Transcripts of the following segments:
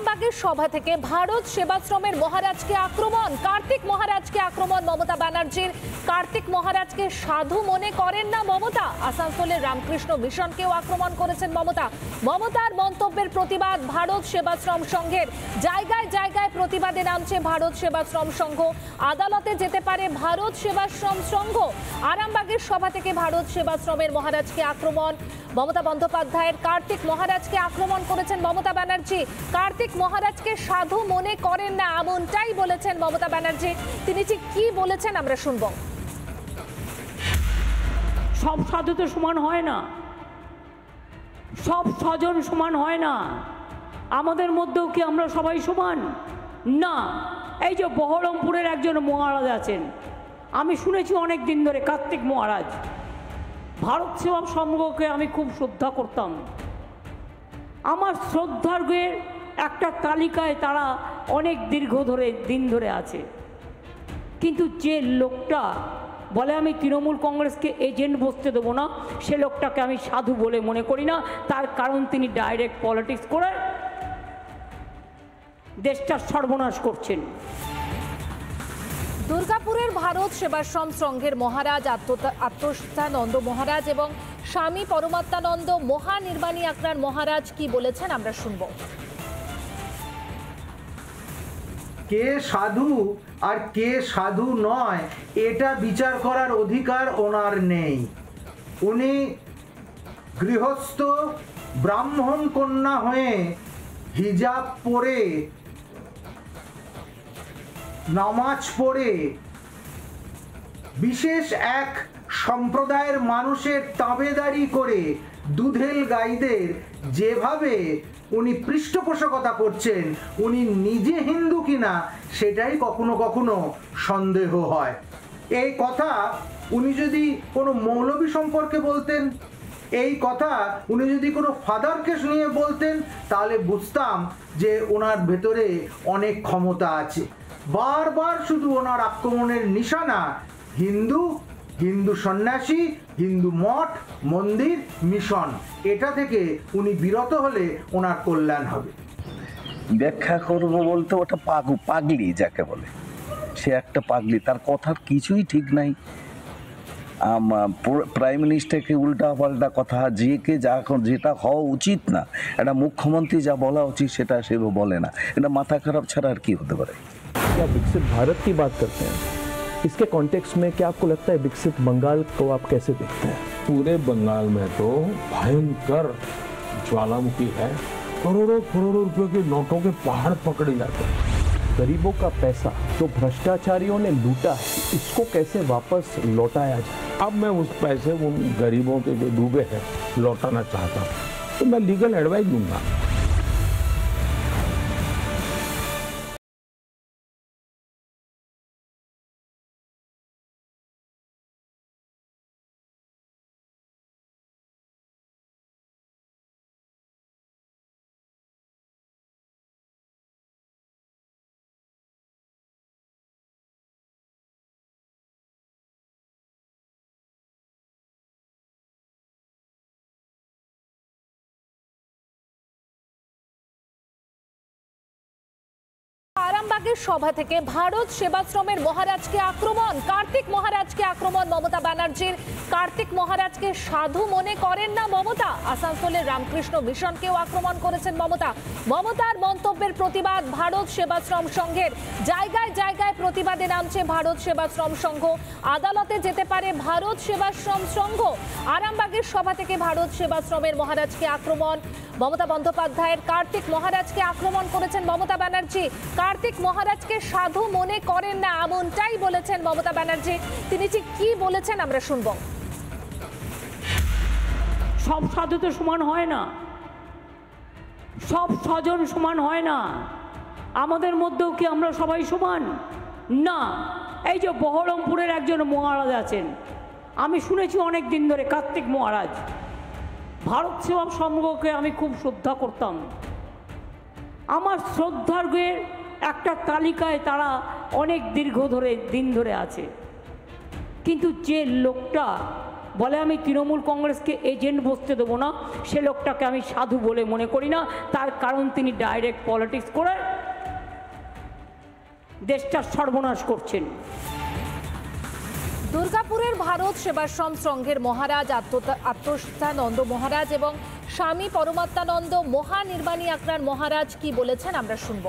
আরামবাগের সভা থেকে ভারত সেবাশ্রমের মহারাজকে আক্রমণ। কার্তিক মহারাজকে আক্রমণ মমতা ব্যানার্জির। কার্তিক মহারাজকে সাধু মনে করেন না মমতা। আসানসোলের রামকৃষ্ণ মিশনকেও আক্রমণ করেছেন মমতা। মমতার মন্তব্যের প্রতিবাদ ভারত সেবাশ্রম সংঘের। জায়গায় জায়গায় প্রতিবাদে নামছে ভারত সেবাশ্রম সংঘ। আদালতে যেতে পারে ভারত সেবাশ্রম সংঘ। আরামবাগের সভা থেকে ভারত সেবাশ্রমের মহারাজকে আক্রমণ। মমতা বন্দ্যোপাধ্যায়ের কার্তিক মহারাজকে আক্রমণ করেছেন মমতা ব্যানার্জি। কার্তিক মহারাজকে সাধু মনে করেন না, এমনটাই বলেছেন মমতা ব্যানার্জি। তিনি ঠিক কি বলেছেন আমরা শুনব। সব সাধু তো সমান হয় না। সব স্বজন সমান হয় না। আমাদের মধ্যেও কি আমরা সবাই সমান? না। এই যে বহরমপুরের একজন মহারাজ আছেন, আমি শুনেছি অনেক দিন ধরে, কার্তিক মহারাজ। ভারত সেবা সংঘকে আমি খুব শ্রদ্ধা করতাম। আমার শ্রদ্ধার্ঘের একটা তালিকায় তারা অনেক দীর্ঘ ধরে, দিন ধরে আছে। কিন্তু যে লোকটা বলে আমি তৃণমূল কংগ্রেসকে এজেন্ট বসতে দেবো না, সে লোকটাকে আমি সাধু বলে মনে করি না। তার কারণ তিনি ডাইরেক্ট পলিটিক্স করে দেশটার সর্বনাশ করছেন। দুর্গাপুরের ভারত সেবাশ্রম সংঘের মহারাজ আত্মস্থানন্দ মহারাজ এবং স্বামী পরমাত্মানন্দ মহানির্বাণী আকরার মহারাজ কি বলেছেন আমরা শুনব। কে সাধু আর কে সাধু নয়, এটা বিচার করার অধিকার ওনার নেই। উনি গৃহস্থ ব্রাহ্মণ কন্যা হয়ে হিজাব পরে, নামাজ পড়ে বিশেষ এক সম্প্রদায়ের মানুষের তাবেদারি করে দুধেল গাইদের যেভাবে উনি পৃষ্ঠপোষকতা করছেন, উনি নিজে হিন্দু কিনা সেটাই কখনো কখনো সন্দেহ হয়। এই কথা উনি যদি কোনো মৌলবী সম্পর্কে বলতেন, এই কথা উনি যদি কোনো ফাদারকে নিয়ে বলতেন, তাহলে বুঝতাম যে ওনার ভেতরে অনেক ক্ষমতা আছে। বারবার শুধু ওনার আক্রমণের নিশানা হিন্দু হিন্দু সন্ন্যাসী হিন্দু মঠ মন্দির মিশন এটা থেকে উনি বিরত হলে ওনার কল্যাণ হবে ব্যাখ্যা করব বলতে ওটা পাগু পাগলি যাকে বলে সে একটা পাগলি তার কথার কিছুই ঠিক নাই প্রাইম মিনিস্টারকে উল্টা পাল্টা কথা যে কে যা যেটা হওয়া উচিত না একটা মুখ্যমন্ত্রী যা বলা উচিত সেটা সে বলে না এটা মাথা খারাপ ছাড়া আর কি হতে পারে क्या विकसित भारत की बात करते हैं इसके कॉन्टेक्स्ट में क्या आपको लगता है विकसित बंगाल को आप कैसे देखते हैं? पूरे बंगाल में तो भयंकर ज्वालामुखी है। करोड़ों करोड़ों रुपए के नोटों के पहाड़ पकड़े जाते हैं। गरीबों का पैसा जो भ्रष्टाचारियों ने लूटा है इसको कैसे वापस लौटाया जाए? अब मैं उस पैसे उन गरीबों के जो डूबे हैं लौटाना चाहता हूँ। तो मैं लीगल एडवाइस दूँगा। আরামবাগের সভা থেকে ভারত সেবাশ্রমের মহারাজকে আক্রমণ, কার্তিক মহারাজকে আক্রমণ মমতা ব্যানার্জির। কার্তিক মহারাজকে সাধু মনে করেন না মমতা। আসানসোলের রামকৃষ্ণ মিশনকেও আক্রমণ করেছেন মমতা। মমতার মন্তব্যের প্রতিবাদ ভারত সেবাশ্রম সংঘের। জায়গায় জায়গায় প্রতিবাদে নামছে ভারত সেবাশ্রম সংঘ। আদালতে যেতে পারে ভারত সেবাশ্রম সংঘ। আরামবাগের সভা থেকে ভারত সেবাশ্রমের মহারাজকে আক্রমণ। মমতা বন্দ্যোপাধ্যায়ের কার্তিক মহারাজকে আক্রমণ করেছেন মমতা ব্যানার্জি। কার্তিক মহারাজকে সাধু মনে করেন না, এমনটাই বলেছেন মমতা ব্যানার্জি। তিনি ঠিক কি বলেছেন আমরা শুনব। সব সাধু তো সমান হয় না। সব স্বজন সমান হয় না। আমাদের মধ্যেও কি আমরা সবাই সমান? না। এই যে বহরমপুরের একজন মহারাজ আছেন। আমি শুনেছি অনেক দিন ধরে, কার্তিক মহারাজ। ভারত সেবা সংঘকে আমি খুব শ্রদ্ধা করতাম। আমার শ্রদ্ধার্ঘের একটা তালিকায় তারা অনেক দীর্ঘ ধরে, দিন ধরে আছে। কিন্তু যে লোকটা বলে, আমি তৃণমূল কংগ্রেসকে এজেন্ট বসতে দেবো না, সে লোকটাকে আমি সাধু বলে মনে করি না। তার কারণ তিনি ডাইরেক্ট পলিটিক্স করে দেশটার সর্বনাশ করছেন। দুর্গাপুরের ভারত সেবাশ্রম সংঘের মহারাজ আত্মস্থানন্দ মহারাজ এবং স্বামী পরমাত্মানন্দ মহানির্বাণী আক্রার মহারাজ কি বলেছেন আমরা শুনব।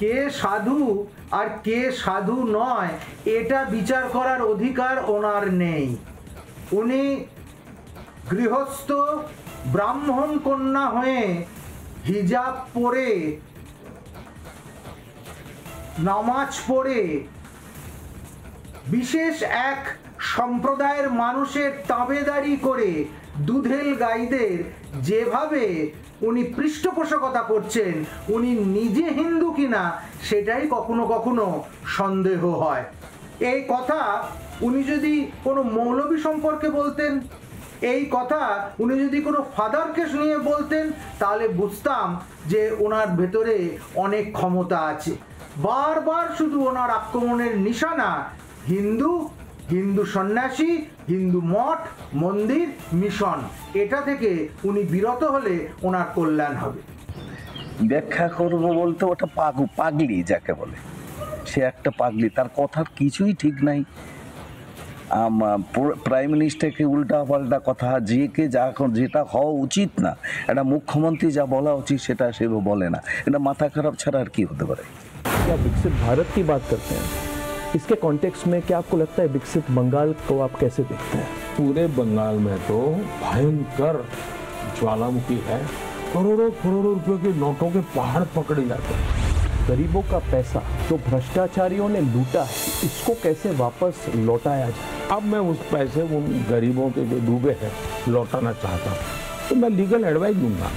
কে সাধু আর কে সাধু নয়, এটা বিচার করার অধিকার ওনার নেই। উনি গৃহস্থ ব্রাহ্মণ কন্যা হয়ে হিজাব পরে, নামাজ পড়ে, বিশেষ এক সম্প্রদায়ের মানুষের তাবেদারি করে দুধেল গাইদের যেভাবে উনি পৃষ্ঠপোষকতা করছেন, উনি নিজে হিন্দু কিনা সেটাই কখনো কখনো সন্দেহ হয়। এই কথা উনি যদি কোনো মৌলবী সম্পর্কে বলতেন, এই কথা উনি যদি কোনো ফাদারকে নিয়ে বলতেন, তাহলে বুঝতাম যে ওনার ভেতরে অনেক ক্ষমতা আছে। বারবার শুধু ওনার আক্রমণের নিশানা হিন্দু হিন্দু সন্ন্যাসী হিন্দু মঠ মন্দির মিশন এটা থেকে উনি বিরত হলে ওনার কল্যাণ হবে ব্যাখ্যা করব বলতে ওটা পাগু পাগলি যাকে বলে সে একটা পাগলি তার কথার কিছুই ঠিক নাই প্রাইম মিনিস্টারকে উল্টা পাল্টা কথা যে কে যা যেটা হওয়া উচিত না একটা মুখ্যমন্ত্রী যা বলা উচিত সেটা সে বলে না এটা মাথা খারাপ ছাড়া আর কি হতে পারে क्या विकसित भारत की बात करते हैं इसके कॉन्टेक्स्ट में क्या आपको लगता है विकसित बंगाल को आप कैसे देखते हैं? पूरे बंगाल में तो भयंकर ज्वालामुखी है। करोड़ों करोड़ों रुपए के नोटों के पहाड़ पकड़े जाते हैं। गरीबों का पैसा जो भ्रष्टाचारियों ने लूटा है इसको कैसे वापस लौटाया जाए? अब मैं उस पैसे उन गरीबों के जो डूबे हैं लौटाना चाहता हूँ। तो मैं लीगल एडवाइस दूँगा।